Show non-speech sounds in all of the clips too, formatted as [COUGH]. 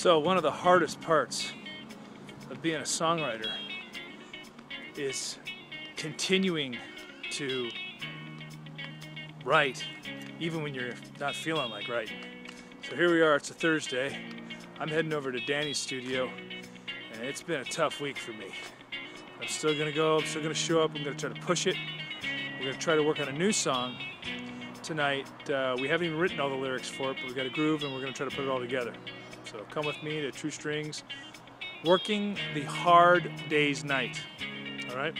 So one of the hardest parts of being a songwriter is continuing to write even when you're not feeling like writing. So here we are, it's a Thursday. I'm heading over to Danny's studio and it's been a tough week for me. I'm still gonna go, I'm still gonna show up, I'm gonna try to push it. We're gonna try to work on a new song tonight. Uh, we haven't even written all the lyrics for it, but we've got a groove and we're gonna try to put it all together. So come with me to True Strings, working the hard day's night. All right?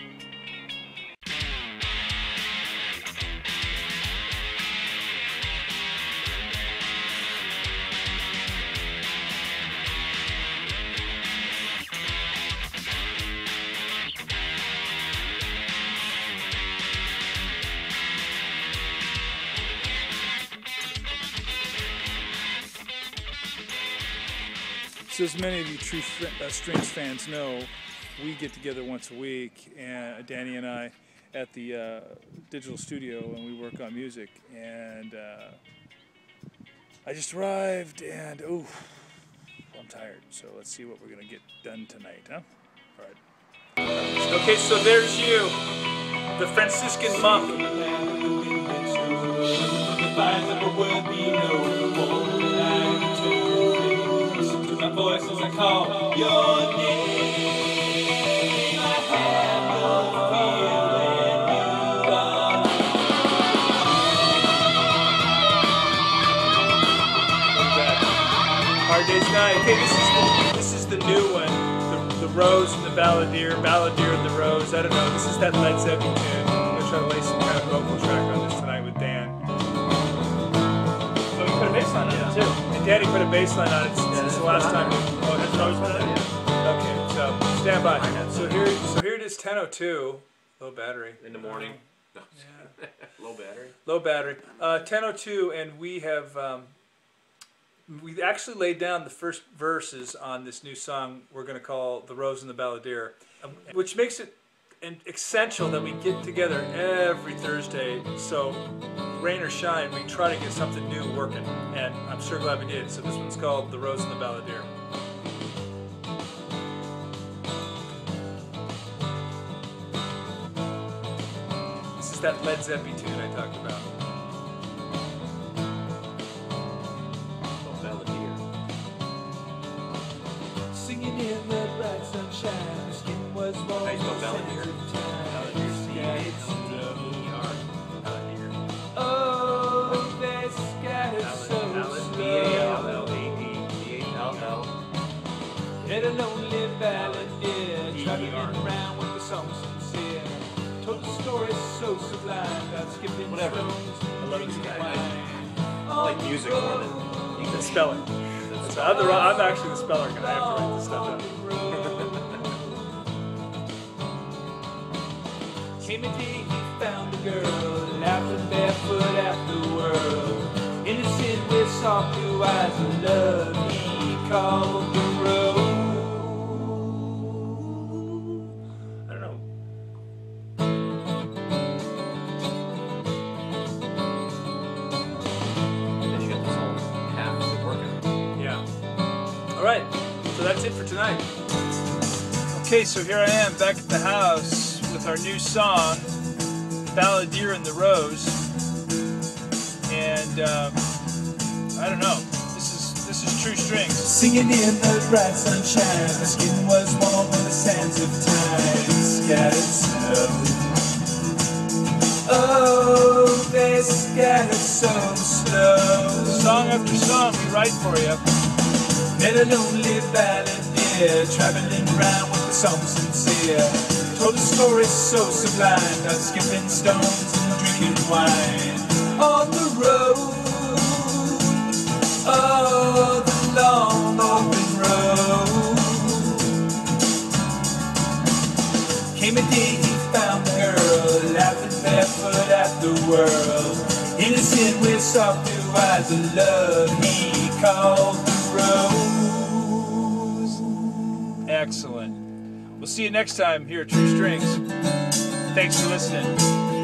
So as many of you True uh, Strings fans know, we get together once a week, and Danny and I, at the uh, digital studio, and we work on music. And uh, I just arrived, and oh, I'm tired. So let's see what we're gonna get done tonight, huh? All right. Okay, so there's you, the Franciscan monk. Hard Day's Night. Okay, this is the this is the new one. The, the Rose and the Balladeer, Balladeer and the Rose. I don't know. This is that Led Zeppelin tune. I'm gonna try to lay some kind of vocal track on this tonight with Dan. So we put a bass line on it too. And Danny put a bass line on it since the last time. Oh, has it always been on it? Okay, so stand by. So here, so here it is, 10:02. Low battery. in the morning. No, [LAUGHS] Low battery. Low battery. Uh, 10:02, and we have um, we actually laid down the first verses on this new song we're going to call "The Rose and the Balladeer," um, which makes it essential that we get together every Thursday. So, rain or shine, we try to get something new working, and I'm sure glad we did. So this one's called "The Rose and the Balladeer." This is that Led Zeppelin tune I talked about. Singing in the bright sunshine, the skin was warm. How you spell with Balladeer? sense of time. Balladeer. Scattered C-A-L-E-R. Balladeer. Oh, they scattered so slow. B-A-L-L-A-D-D-A-L-L. Hit a lonely balladeer, traveling around with the song sincere. Told the story so sublime about skipping Whatever. stones I love this guy. I like music more than The English. spelling. I'm, the, I'm actually the speller guy. I have to write this stuff down. [LAUGHS] Day he found girl laughing barefoot at the world. Innocent with soft blue eyes love, he called the road. Right. So that's it for tonight. Okay, so here I am back at the house with our new song, Balladeer and the Rose. And um, I don't know. This is this is True Strings. Singing in the bright sunshine, the skin was warm with the sands of time scattered snow. Oh, they scattered so slow. Song after song we write for you. Met a lonely balladeer, traveling round with the song sincere. Told a story so sublime, about skipping stones and drinking wine. On the road, oh, the long open road. Came a day he found the girl, laughing barefoot at the world. Innocent with soft blue eyes of love, he called Excellent. We'll see you next time here at True Strings. Thanks for listening.